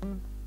Bye.